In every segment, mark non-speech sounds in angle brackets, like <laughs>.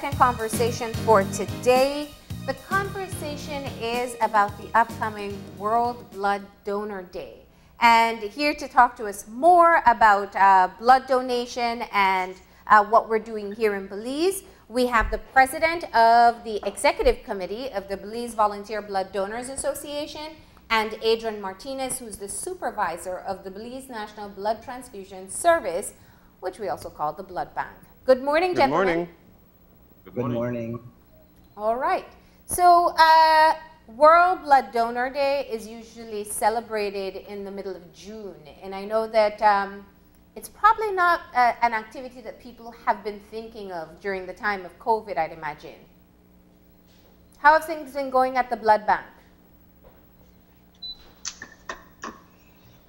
second conversation for today. The conversation is about the upcoming World Blood Donor Day. And here to talk to us more about uh, blood donation and uh, what we're doing here in Belize, we have the president of the executive committee of the Belize Volunteer Blood Donors Association and Adrian Martinez, who's the supervisor of the Belize National Blood Transfusion Service, which we also call the Blood Bank. Good morning, Good gentlemen. morning. Good morning. All right. So, uh, World Blood Donor Day is usually celebrated in the middle of June. And I know that um, it's probably not uh, an activity that people have been thinking of during the time of COVID, I'd imagine. How have things been going at the blood bank?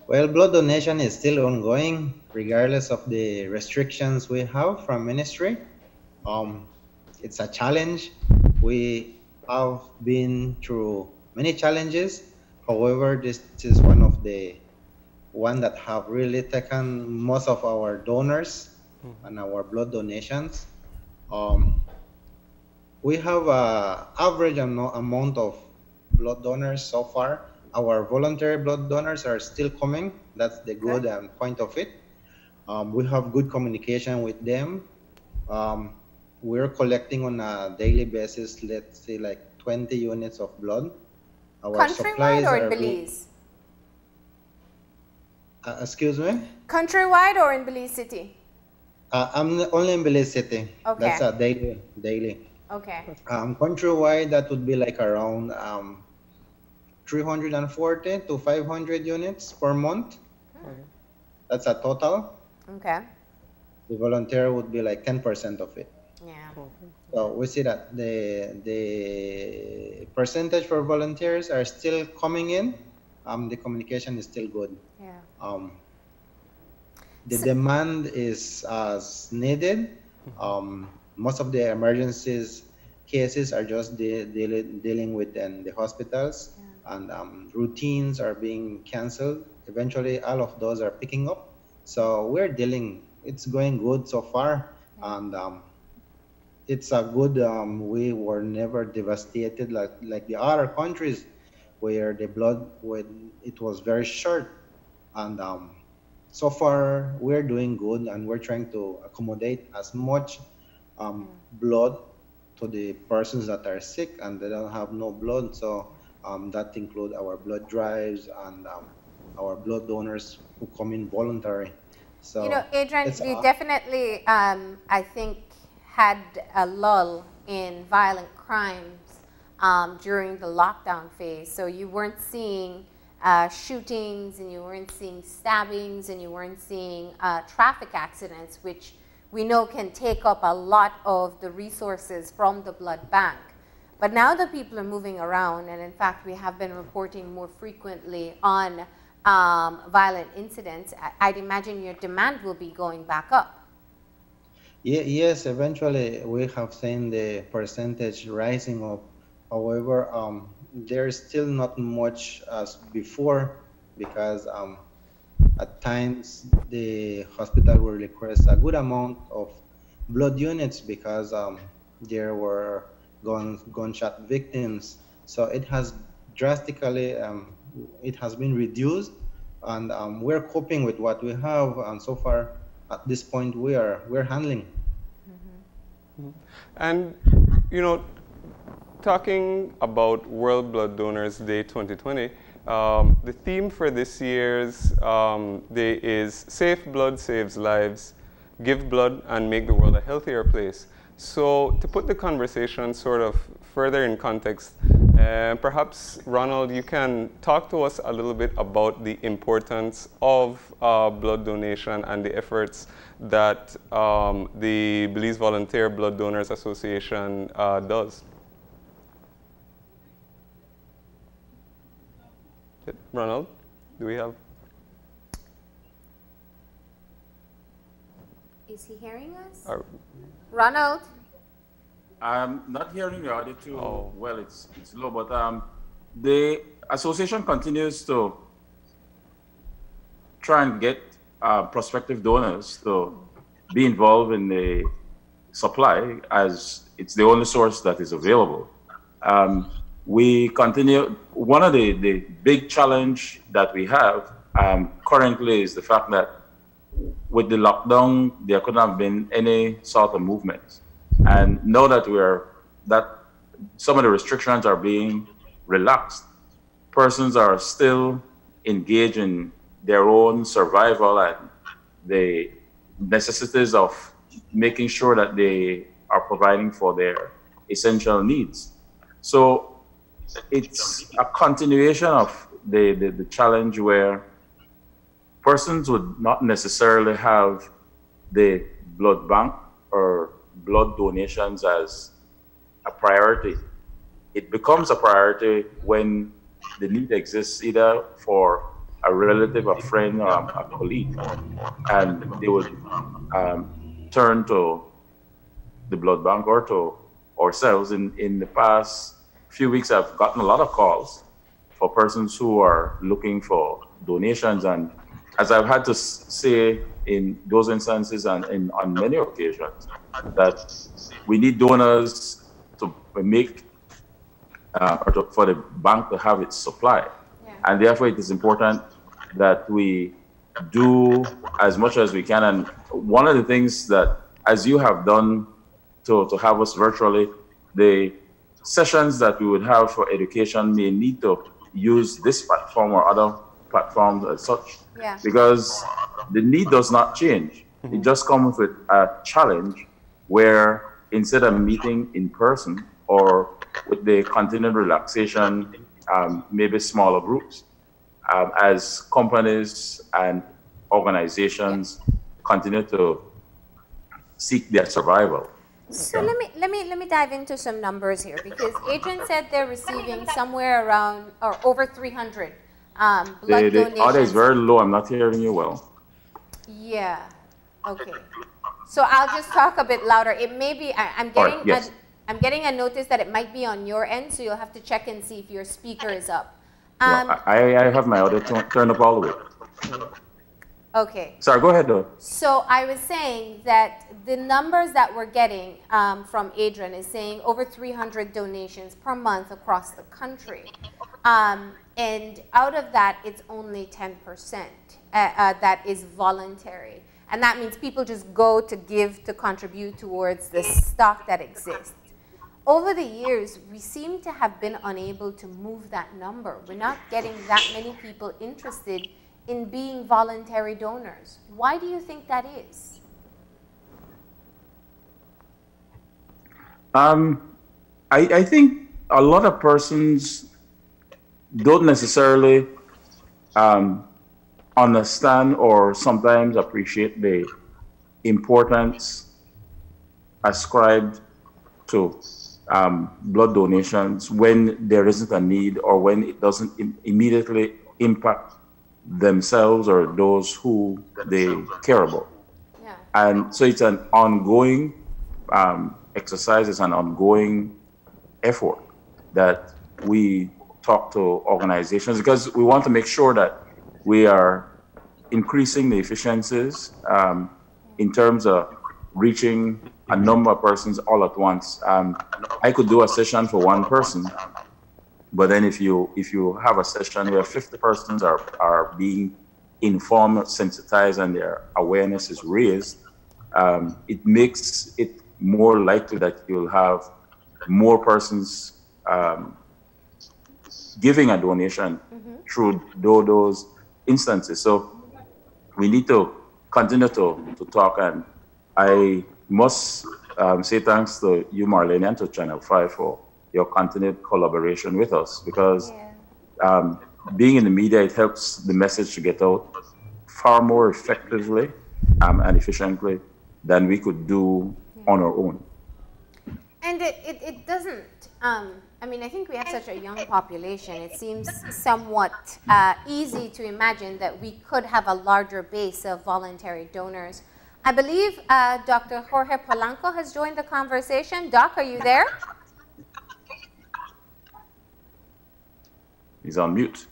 Well, blood donation is still ongoing, regardless of the restrictions we have from ministry. Um, it's a challenge. We have been through many challenges. However, this is one of the one that have really taken most of our donors and our blood donations. Um, we have a average amount of blood donors so far. Our voluntary blood donors are still coming. That's the good um, point of it. Um, we have good communication with them. Um, we're collecting on a daily basis, let's say like 20 units of blood. Our Countrywide or in Belize? Uh, excuse me? Countrywide or in Belize City? Uh, I'm only in Belize City. Okay. That's a daily, daily. Okay. Um, countrywide, that would be like around um, 340 to 500 units per month. That's a total. Okay. The volunteer would be like 10% of it. Yeah. So we see that the the percentage for volunteers are still coming in. Um, the communication is still good. Yeah. Um, the So- demand is as needed. Um, most of the emergencies cases are just de- deal- dealing with in the hospitals, and um, routines are being canceled. Eventually, all of those are picking up. So we're dealing. It's going good so far, and um, it's a good. Um, we were never devastated like like the other countries, where the blood when it was very short, and um, so far we're doing good, and we're trying to accommodate as much um, blood to the persons that are sick and they don't have no blood. So um, that include our blood drives and um, our blood donors who come in voluntary. So You know, Adrian, we definitely, um, I think, had a lull in violent crimes um, during the lockdown phase. So you weren't seeing uh, shootings and you weren't seeing stabbings and you weren't seeing uh, traffic accidents, which we know can take up a lot of the resources from the blood bank. But now that people are moving around, and in fact, we have been reporting more frequently on um, violent incidents, I'd imagine your demand will be going back up. Ye- yes, eventually we have seen the percentage rising up. However, um, there's still not much as before because um, at times the hospital will request a good amount of blood units because um, there were gun, gunshot victims. So it has drastically, um, it has been reduced and um, we're coping with what we have and so far at this point we are we're handling. And, you know, talking about World Blood Donors Day 2020, um, the theme for this year's um, day is Safe Blood Saves Lives, Give Blood and Make the World a Healthier Place. So, to put the conversation sort of further in context, uh, perhaps, Ronald, you can talk to us a little bit about the importance of uh, blood donation and the efforts that um, the Belize Volunteer Blood Donors Association uh, does. Ronald, do we have? Is he hearing us? Are, Ronald? I'm not hearing the audio too Oh. well. It's it's low, but um, the association continues to try and get uh, prospective donors to be involved in the supply as it's the only source that is available. Um, we continue, one of the, the big challenge that we have um, currently is the fact that with the lockdown, there couldn't have been any sort of movement. And now that we're, that some of the restrictions are being relaxed, persons are still engaged in their own survival and the necessities of making sure that they are providing for their essential needs. So it's a continuation of the, the, the challenge where persons would not necessarily have the blood bank or blood donations as a priority. It becomes a priority when the need exists either for a relative, a friend, or a colleague, and they would um, turn to the blood bank or to ourselves. In, in the past few weeks, I've gotten a lot of calls for persons who are looking for donations. And as I've had to say in those instances and in, on many occasions, that we need donors to make uh, or to, for the bank to have its supply. Yeah. And therefore, it is important that we do as much as we can. And one of the things that, as you have done to, to have us virtually, the sessions that we would have for education may need to use this platform or other platforms as such. Yeah. Because the need does not change. Mm-hmm. It just comes with a challenge where instead of meeting in person or with the continued relaxation, um, maybe smaller groups, um, as companies and organizations continue to seek their survival. So let me let me let me dive into some numbers here because Adrian said they're receiving somewhere around or over 300 um, blood the, the donations. Order is very low. I'm not hearing you well. Yeah. Okay. So I'll just talk a bit louder. It may be I, am getting right, yes. a, I'm getting a notice that it might be on your end, so you'll have to check and see if your speaker is up. Um, I, I have my audio turned up all the way. Okay. Sorry, go ahead though. So I was saying that the numbers that we're getting um, from Adrian is saying over 300 donations per month across the country. Um, and out of that, it's only 10% uh, uh, that is voluntary. And that means people just go to give, to contribute towards the stock that exists. Over the years, we seem to have been unable to move that number. We're not getting that many people interested in being voluntary donors. Why do you think that is? Um, I, I think a lot of persons don't necessarily um, understand or sometimes appreciate the importance ascribed to um, blood donations when there isn't a need or when it doesn't Im immediately impact themselves or those who they care about. Yeah. And so it's an ongoing um, exercise, it's an ongoing effort that we talk to organizations because we want to make sure that we are increasing the efficiencies um, in terms of reaching a number of persons all at once. Um, I could do a session for one person, but then if you if you have a session where 50 persons are, are being informed, sensitized, and their awareness is raised, um, it makes it more likely that you'll have more persons um, giving a donation mm-hmm. through those instances. So we need to continue to, to talk and I must um, say thanks to you, Marlene, and to Channel 5 for your continued collaboration with us because yeah. um, being in the media, it helps the message to get out far more effectively um, and efficiently than we could do yeah. on our own. And it, it, it doesn't, um, I mean, I think we have such a young population. It seems somewhat uh, easy to imagine that we could have a larger base of voluntary donors. I believe uh, Dr. Jorge Polanco has joined the conversation. Doc, are you there? He's on mute.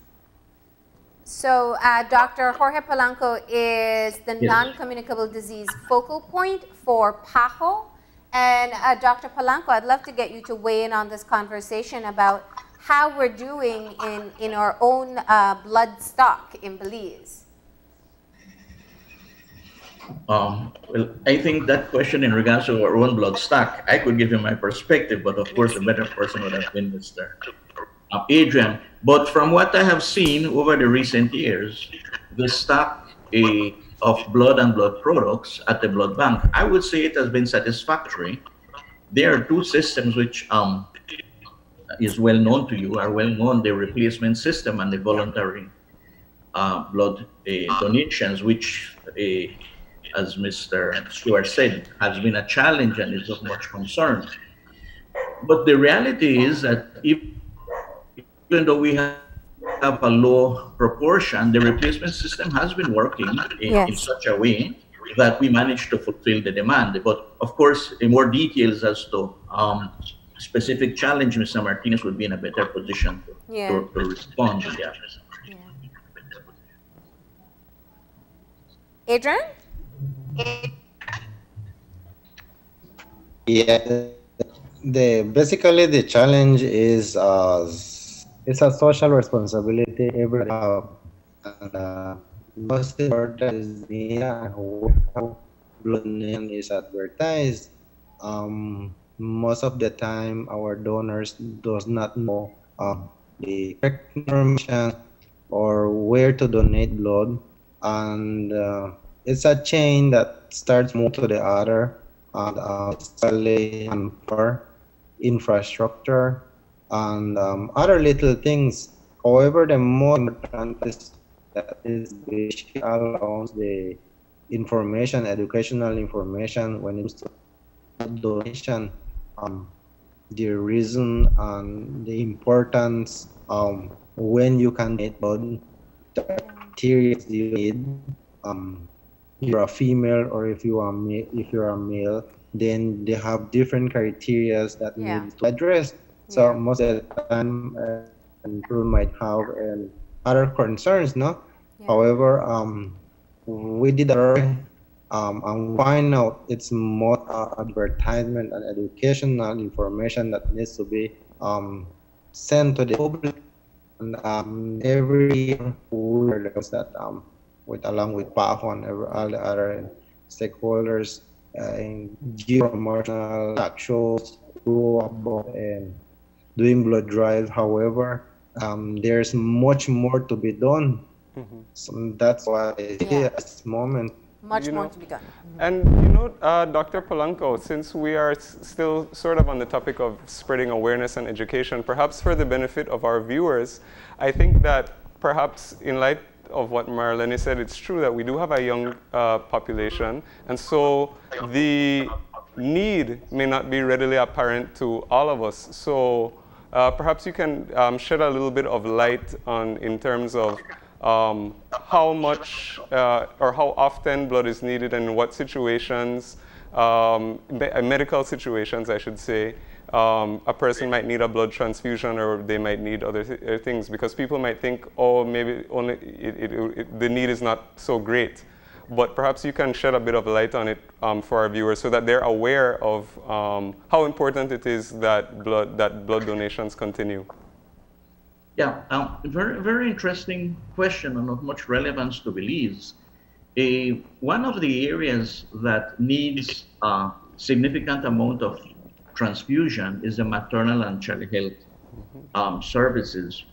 So uh, Dr. Jorge Polanco is the yes. non-communicable disease focal point for PAHO, And uh, Dr. Polanco, I'd love to get you to weigh in on this conversation about how we're doing in, in our own uh, blood stock in Belize. Um, well, I think that question in regards to our own blood stock, I could give you my perspective, but of course, a better person would have been Mr. Uh, Adrian. But from what I have seen over the recent years, the stock uh, of blood and blood products at the blood bank, I would say it has been satisfactory. There are two systems which um, is well known to you, are well known, the replacement system and the voluntary uh, blood uh, donations, which uh, as Mr. Stuart said, has been a challenge and is of much concern. But the reality is that even though we have a low proportion, the replacement system has been working in, yes. in such a way that we managed to fulfill the demand. But of course, in more details as to um, specific challenge, Mr. Martinez would be in a better position to, yeah. to, to respond to that. Yeah. Adrian? Yeah, the basically the challenge is uh, it's a social responsibility. Every and uh, most important is yeah, how blood is advertised. Um, most of the time, our donors does not know uh, the correct information or where to donate blood, and uh, it's a chain that starts one to the other and uh, and for infrastructure and um, other little things. However, the most important is that is the information, educational information when it's donation, um, the reason and the importance um, when you can get blood, the materials you need, um, you're a female or if you are ma- if you're a male then they have different criteria that yeah. need to address so yeah. most of the time uh, people might have um, other concerns no yeah. however um, we did a um, and find out it's more uh, advertisement and educational information that needs to be um, sent to the public and um, every year we realize that um, with along with PAHO and all the other stakeholders uh, in geopromotional shows, about and doing blood drives. However, um, there's much more to be done. Mm-hmm. So that's why yeah. at this moment much you more know, to be done. And you know, uh, Dr. Polanco, since we are s- still sort of on the topic of spreading awareness and education, perhaps for the benefit of our viewers, I think that perhaps in light of what Marlene said, it's true that we do have a young uh, population, and so the need may not be readily apparent to all of us. So uh, perhaps you can um, shed a little bit of light on in terms of um, how much uh, or how often blood is needed and in what situations, um, medical situations, I should say, um, a person might need a blood transfusion or they might need other th uh, things because people might think, oh, maybe only it, it, it, the need is not so great. But perhaps you can shed a bit of light on it um, for our viewers so that they're aware of um, how important it is that blood, that blood donations continue. Yeah, um, very, very interesting question and of much relevance to Belize. A, one of the areas that needs a significant amount of transfusion is the maternal and child health um, services,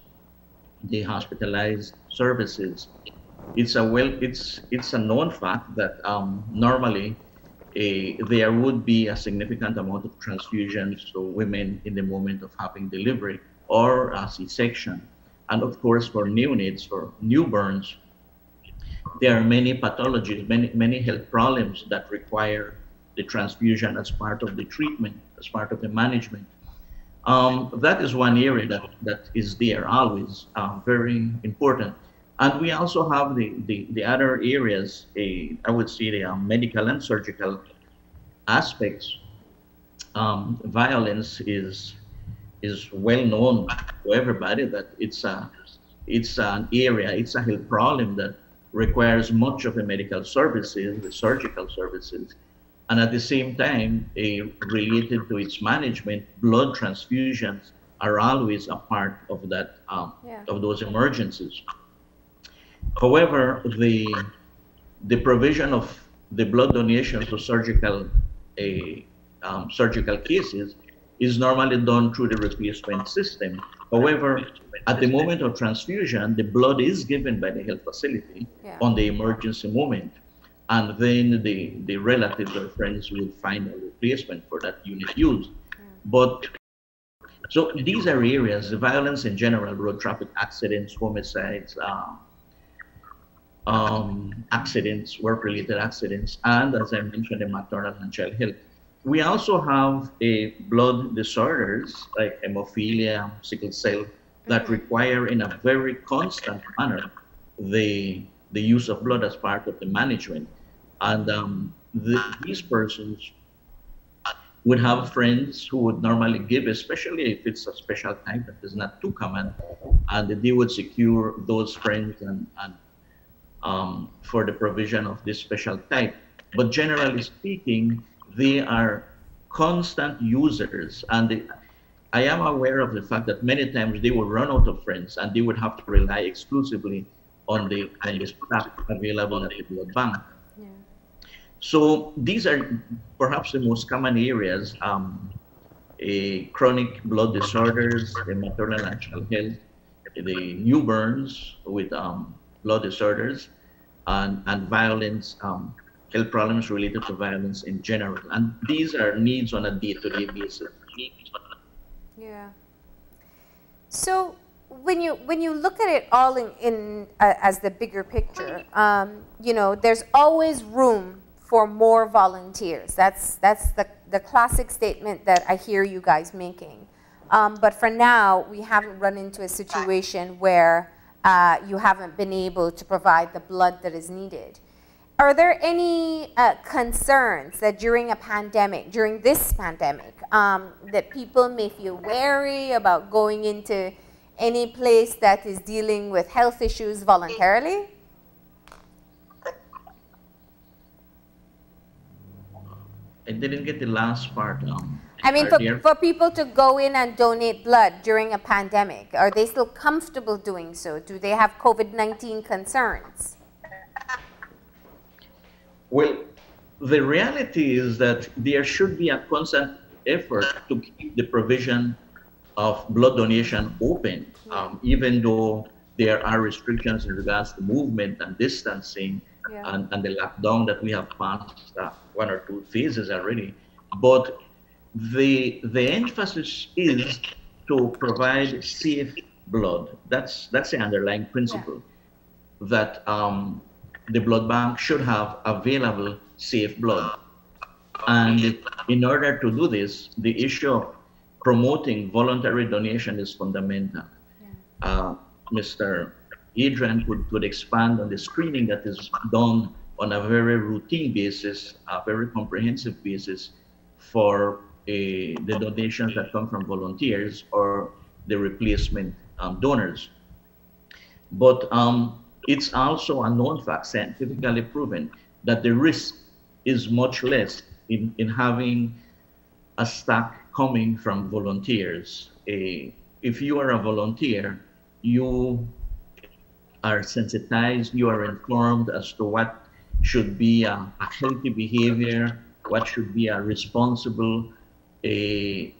the hospitalized services. It's a well, it's it's a known fact that um, normally a, there would be a significant amount of transfusions to women in the moment of having delivery or a C-section. And of course, for neonates, for newborns, there are many pathologies, many, many health problems that require the transfusion as part of the treatment, as part of the management. Um, that is one area that, that is there always, uh, very important. And we also have the, the, the other areas, I would say the um, medical and surgical aspects. Um, violence is, is well known to everybody that it's, a, it's an area, it's a health problem that requires much of the medical services, the surgical services, and at the same time, related to its management, blood transfusions are always a part of that um, yeah. of those emergencies. However, the the provision of the blood donation to surgical a um, surgical cases is normally done through the replacement system. However, at the moment of transfusion, the blood is given by the health facility yeah. on the emergency moment. And then the, the relatives or friends will find a replacement for that unit used. Yeah. But so these are areas, the violence in general, road traffic accidents, homicides, uh, um, accidents, work-related accidents, and as I mentioned, the maternal and child health. We also have a blood disorders like hemophilia, sickle cell, that mm-hmm. require in a very constant manner the the use of blood as part of the management. And um, the, these persons would have friends who would normally give, especially if it's a special type that is not too common, and they would secure those friends and, and um, for the provision of this special type. But generally speaking, they are constant users. And they, I am aware of the fact that many times they will run out of friends and they would have to rely exclusively on the, on the stock available at the blood bank. Yeah. So these are perhaps the most common areas, um, a chronic blood disorders, the maternal and child health, the newborns with um, blood disorders, and, and violence, um, health problems related to violence in general. And these are needs on a day-to-day basis. Yeah. So when you when you look at it all in, in uh, as the bigger picture, um, you know, there's always room for more volunteers. That's that's the the classic statement that I hear you guys making. Um, but for now, we haven't run into a situation where uh, you haven't been able to provide the blood that is needed. Are there any uh, concerns that during a pandemic, during this pandemic, um, that people may feel wary about going into any place that is dealing with health issues voluntarily? I didn't get the last part. Um, I mean, for, for people to go in and donate blood during a pandemic, are they still comfortable doing so? Do they have COVID 19 concerns? Well, the reality is that there should be a constant effort to keep the provision of blood donation open, um, even though there are restrictions in regards to movement and distancing yeah. and, and the lockdown that we have passed uh, one or two phases already. But the the emphasis is to provide safe blood. That's that's the underlying principle yeah. that um, the blood bank should have available safe blood. And in order to do this, the issue of promoting voluntary donation is fundamental. Yeah. Uh, Mr. Adrian could, could expand on the screening that is done on a very routine basis, a very comprehensive basis for the donations that come from volunteers or the replacement um, donors. But um, it's also a known fact, scientifically proven, that the risk is much less in, in having a stock coming from volunteers. A, if you are a volunteer, you are sensitized, you are informed as to what should be a, a healthy behavior, what should be a responsible a,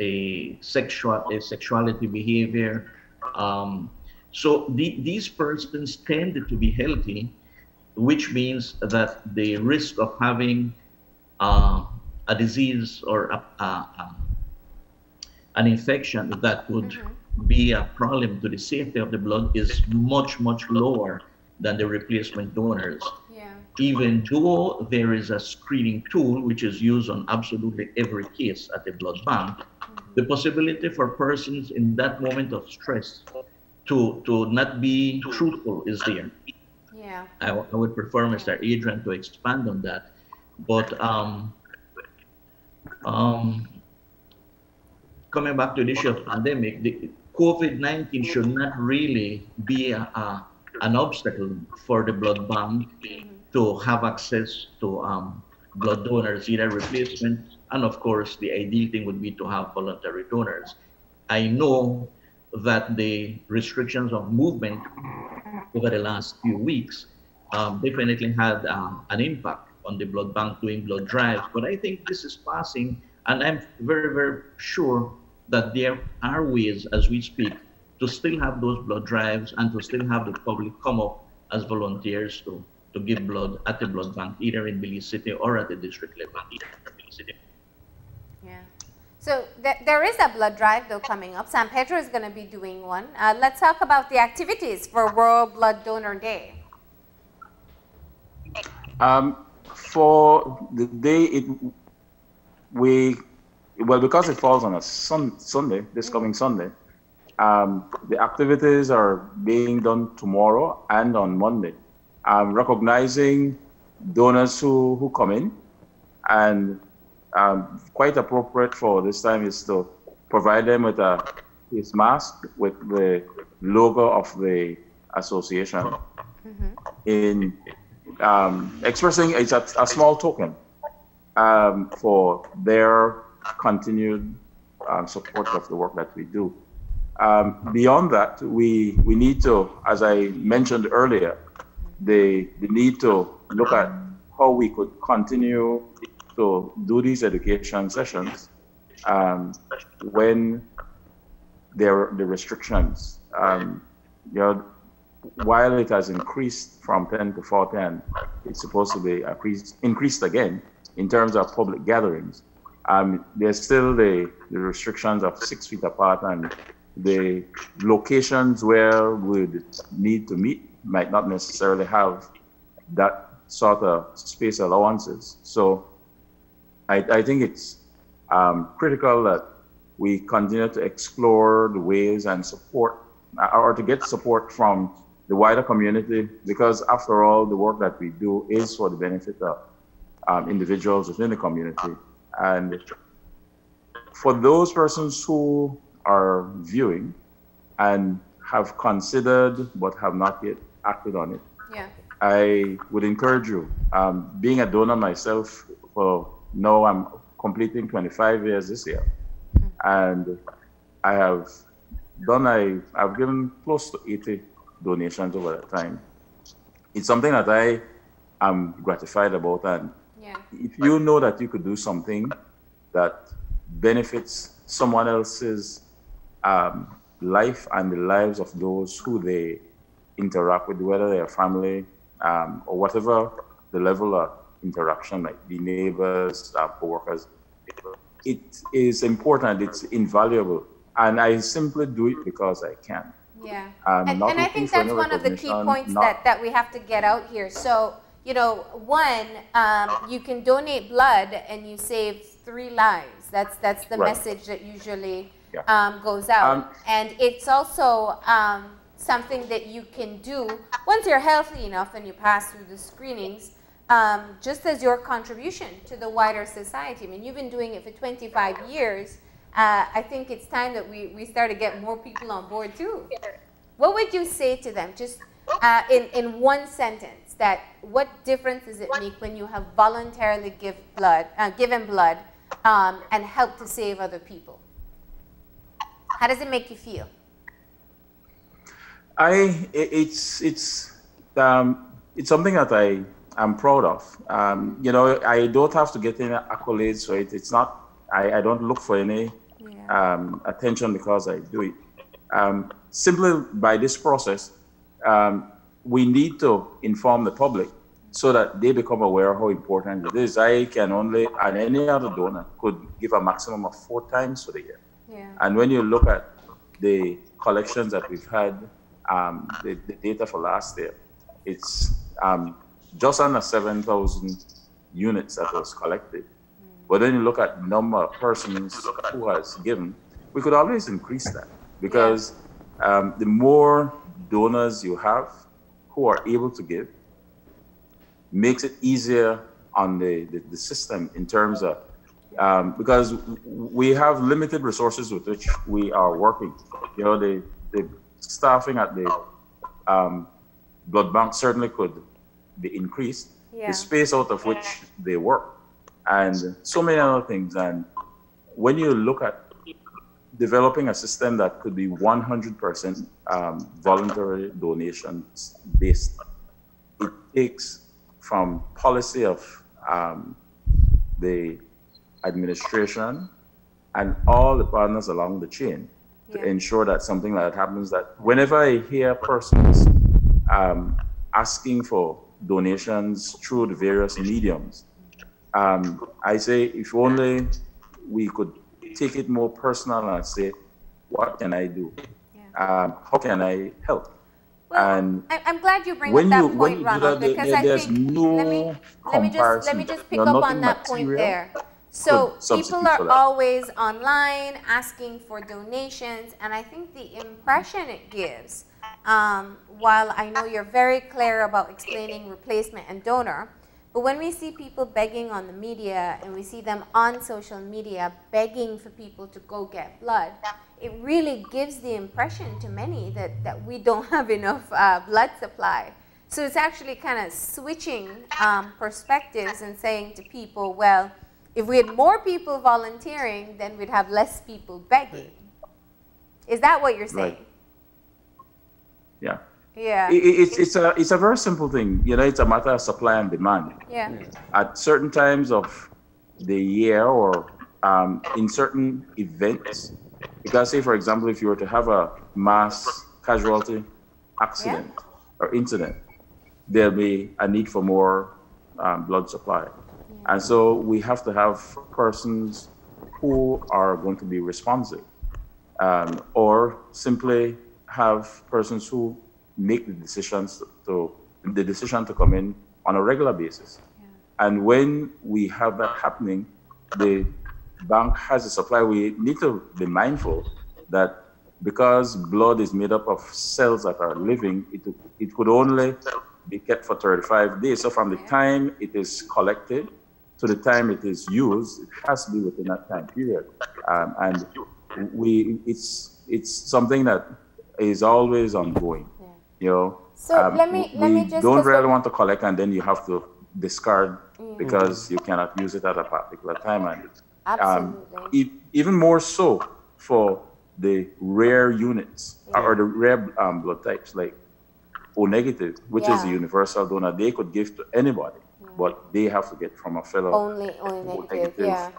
a sexual a sexuality behavior. Um, so the, these persons tended to be healthy, which means that the risk of having uh, a disease or a, a, a, an infection that would mm-hmm. be a problem to the safety of the blood is much, much lower than the replacement donors even though there is a screening tool which is used on absolutely every case at the blood bank, the possibility for persons in that moment of stress to, to not be truthful is there. Yeah. I, I would prefer Mr. Adrian to expand on that. But um, um, coming back to the issue of pandemic, the COVID-19 should not really be a, a, an obstacle for the blood bank to have access to um, blood donors, either replacement, and of course, the ideal thing would be to have voluntary donors. I know that the restrictions of movement over the last few weeks um, definitely had um, an impact on the blood bank doing blood drives. But I think this is passing, and I'm very, very sure that there are ways as we speak to still have those blood drives and to still have the public come up as volunteers to, to give blood at the blood bank, either in Belize City or at the district level, either in Belize City. Yeah. So th there is a blood drive though coming up. San Pedro is going to be doing one. Uh, let's talk about the activities for World Blood Donor Day. Um, for the day, it we well because it falls on a sun, Sunday, this coming Sunday. Um, the activities are being done tomorrow and on Monday. Um, recognizing donors who, who come in, and um, quite appropriate for this time is to provide them with a face mask with the logo of the association mm-hmm. in um, expressing it's a, a, small token um, for their continued um, support of the work that we do. Um, beyond that, we, we need to, as I mentioned earlier, the, the need to look at how we could continue to do these education sessions um, when there are the restrictions. Um, you know, while it has increased from 10 to 410, it's supposed to be increased, increased again in terms of public gatherings. Um, there's still the, the restrictions of six feet apart and the locations where we would need to meet might not necessarily have that sort of space allowances. So I, I think it's um, critical that we continue to explore the ways and support or to get support from the wider community, because after all, the work that we do is for the benefit of um, individuals within the community. And for those persons who are viewing and have considered but have not yet acted on it, yeah. I would encourage you. Um, being a donor myself, for now I'm completing 25 years this year, mm-hmm. and I have done. I I've given close to 80 donations over that time. It's something that I am gratified about. And yeah. if you know that you could do something that benefits someone else's um, life and the lives of those who they interact with, whether they're family um, or whatever the level of interaction, like the neighbors, uh, co-workers, it is important, it's invaluable. And I simply do it because I can. Yeah. Um, and, and I think that's one of the key points that, that we have to get out here. So, you know, one, um, you can donate blood and you save three lives. That's, that's the right. message that usually yeah. um, goes out. Um, and it's also um, something that you can do once you're healthy enough and you pass through the screenings, um, just as your contribution to the wider society. I mean, you've been doing it for 25 years uh, I think it's time that we, we start to get more people on board too. What would you say to them, just uh, in, in one sentence, that what difference does it make when you have voluntarily give blood, uh, given blood um, and help to save other people? How does it make you feel? I, it's, it's, um, it's something that I am proud of. Um, you know, I don't have to get any accolades for it. It's not, I, I don't look for any um, attention because I do it. Um, simply by this process, um, we need to inform the public so that they become aware of how important it is. I can only, and any other donor could give a maximum of four times for the year. Yeah. And when you look at the collections that we've had, um, the, the, data for last year, it's um, just under 7,000 units that was collected. But then you look at number of persons who has given, we could always increase that because um, the more donors you have who are able to give, makes it easier on the, the, the system in terms of um, because we have limited resources with which we are working. You know, the, the staffing at the um, blood bank certainly could be increased. Yeah. The space out of which they work and so many other things. And when you look at developing a system that could be 100% um, voluntary donations based, it takes from policy of um, the administration and all the partners along the chain to Yeah. ensure that something like that happens. That whenever I hear persons um, asking for donations through the various mediums, um, I say if only we could take it more personal and say, what can I do? Um, how can I help? Well, and I'm glad you bring when up that you point, Ronald, that, because there- I there's think no let me let me just let me just pick up on that point there. So people are always online asking for donations, and I think the impression it gives, um, while I know you're very clear about explaining replacement and donor, but when we see people begging on the media and we see them on social media begging for people to go get blood, it really gives the impression to many that, that we don't <laughs> have enough uh, blood supply. So it's actually kind of switching um, perspectives and saying to people, well, if we had more people volunteering, then we'd have less people begging. Is that what you're saying? Right. Yeah. Yeah. I- I- It's, it's, a, it's a very simple thing. You know, it's a matter of supply and demand. Yeah. At certain times of the year or um, in certain events, because say, for example, if you were to have a mass casualty accident or incident, there'll be a need for more um, blood supply. And so we have to have persons who are going to be responsive um, or simply have persons who make the decisions to the decision to come in on a regular basis. And when we have that happening, the bank has a supply. We need to be mindful that because blood is made up of cells that are living, it, it could only be kept for 35 days. So from the time it is collected to the time it is used, it has to be within that time period. Um, and we, it's, it's something that is always ongoing. You know, So let me- let we me just- don't really want to collect and then you have to discard because you cannot use it at a particular time. And um, Absolutely. e- even more so for the rare units or the rare um, blood types like O negative, which is a universal donor, they could give to anybody, but they have to get from a fellow Only, only negative, yeah.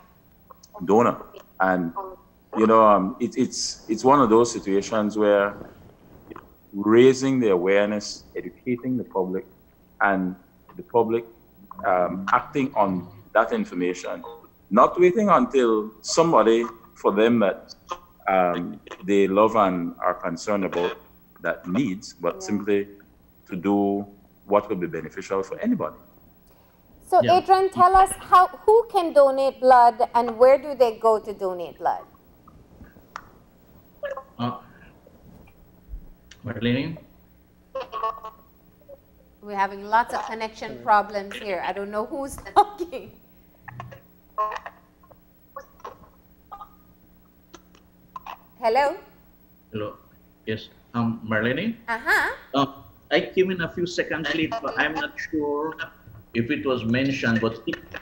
donor. And you know, um, it, it's it's one of those situations where raising the awareness, educating the public, and the public um, acting on that information, not waiting until somebody for them that um, they love and are concerned about that needs, but simply to do what will be beneficial for anybody. So Yeah. Adrian, tell us how, who can donate blood and where do they go to donate blood? Uh, Marlene? We're having lots of connection problems here. I don't know who's <laughs> talking. Hello? Hello. Yes. Um, Marlene? Uh-huh. Uh, I came in a few seconds late, but I'm not sure if it was mentioned. But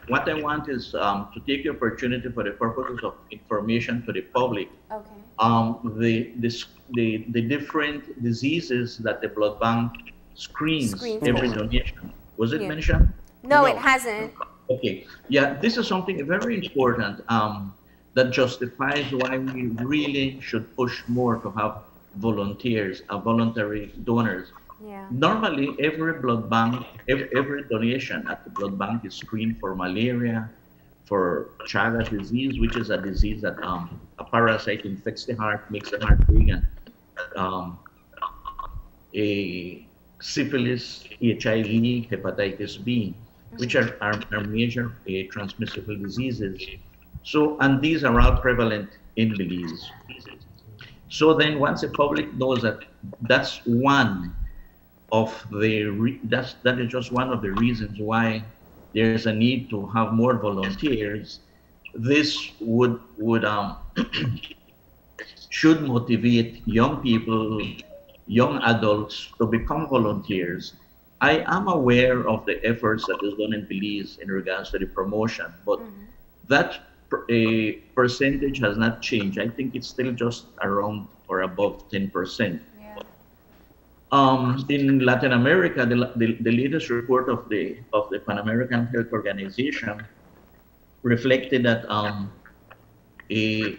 what I want is um, to take the opportunity for the purposes of information to the public. Okay. Um, the, the, the, the different diseases that the blood bank screens, Screens every for. donation. Was it Yeah. mentioned? No, it hasn't. Okay, yeah, this is something very important um, that justifies why we really should push more to have volunteers, uh, voluntary donors. Yeah. Normally, every blood bank, every, every donation at the blood bank is screened for malaria, for Chagas disease, which is a disease that um, a parasite infects the heart, makes the heart big, and um, a syphilis, HIV, hepatitis B, which are, are, are major uh, transmissible diseases. So, and these are all prevalent in Belize. So then once the public knows that that's one of the, re- that's, that is just one of the reasons why there's a need to have more volunteers, this would, would, um, <clears throat> should motivate young people, young adults to become volunteers I am aware of the efforts that is done in Belize in regards to the promotion, but mm-hmm. that a percentage has not changed. I think it's still just around or above 10%. Um, in Latin America, the, the, the, latest report of the of the Pan American Health Organization reflected that um, a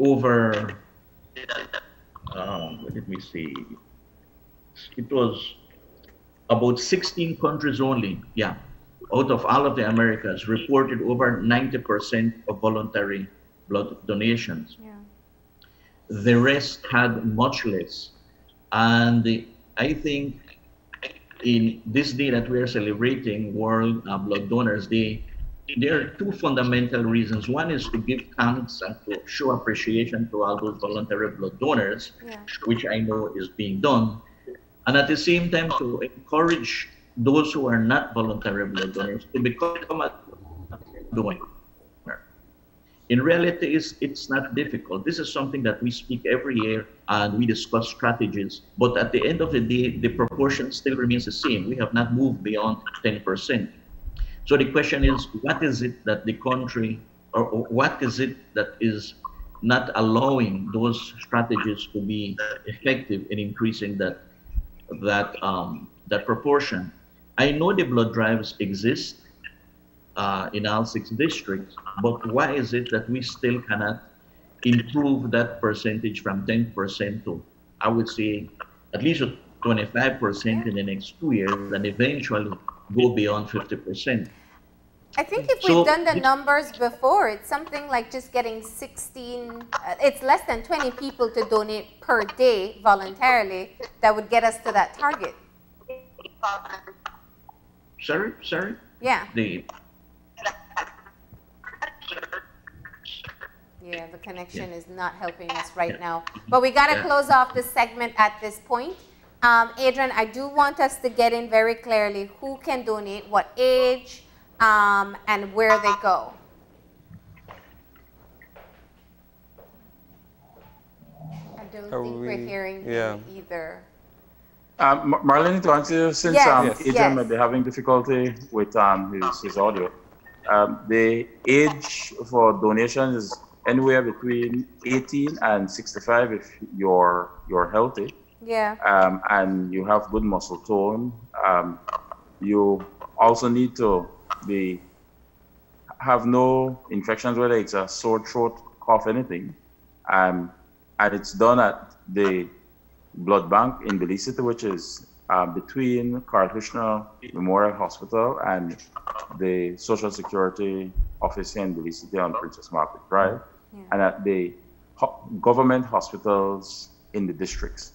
over um, let me see, it was about 16 countries only, yeah, out of all of the Americas reported over 90% of voluntary blood donations. Yeah. The rest had much less. And I think in this day that we are celebrating World Blood Donors Day, there are two fundamental reasons. One is to give thanks and to show appreciation to all those voluntary blood donors, yeah. which I know is being done. And at the same time, to encourage those who are not voluntary blood donors to become a donor. In reality, it's, it's not difficult. This is something that we speak every year and we discuss strategies. But at the end of the day, the proportion still remains the same. We have not moved beyond 10%. So the question is, what is it that the country, or, or what is it that is not allowing those strategies to be effective in increasing that that um, that proportion? I know the blood drives exist uh, in all six districts, but why is it that we still cannot improve that percentage from 10% to, I would say, at least 25% in the next two years, and eventually go beyond 50%? I think if so, we've done the numbers before, it's something like just getting 16, uh, it's less than 20 people to donate per day voluntarily that would get us to that target. Sorry, sorry? Yeah. The Yeah, the connection yeah. is not helping us right yeah. now. But we got to yeah. close off this segment at this point. Um, Adrian, I do want us to get in very clearly who can donate, what age, um, and where they go. I don't Are think we, are hearing yeah. either. Um, Marlene, to answer, since yes, um, yes. Adrian yes. may be having difficulty with um, his, his audio, um, the age for donation is anywhere between 18 and 65 if you're you're healthy. Yeah. Um, and you have good muscle tone. Um, you also need to be have no infections, whether it's a sore throat, cough, anything. Um, and it's done at the blood bank in Belize City, which is uh, between Karl Heusner Memorial Hospital and the Social Security office in the City on Princess Margaret Drive, yeah. and at the ho government hospitals in the districts.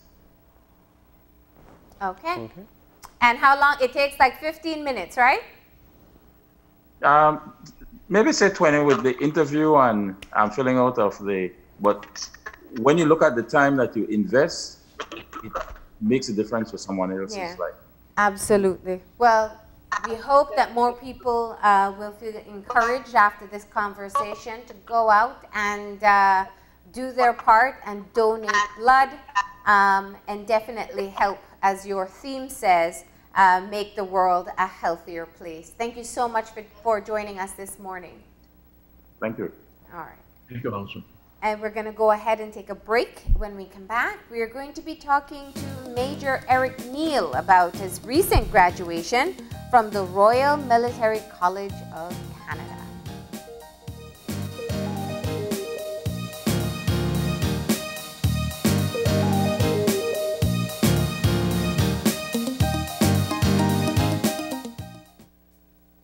Okay. okay. And how long? It takes like 15 minutes, right? Um, maybe say 20 with the interview and I'm filling out of the, but when you look at the time that you invest, it makes a difference for someone else's yeah. life. Absolutely. Well, we hope that more people uh, will feel encouraged after this conversation to go out and uh, do their part and donate blood um, and definitely help, as your theme says, uh, make the world a healthier place. Thank you so much for, for joining us this morning. Thank you. All right. Thank you, also. And we're going to go ahead and take a break. When we come back, we are going to be talking to Major Eric Neal about his recent graduation from the Royal Military College of Canada.